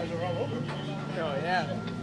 guys are all over. Oh, yeah.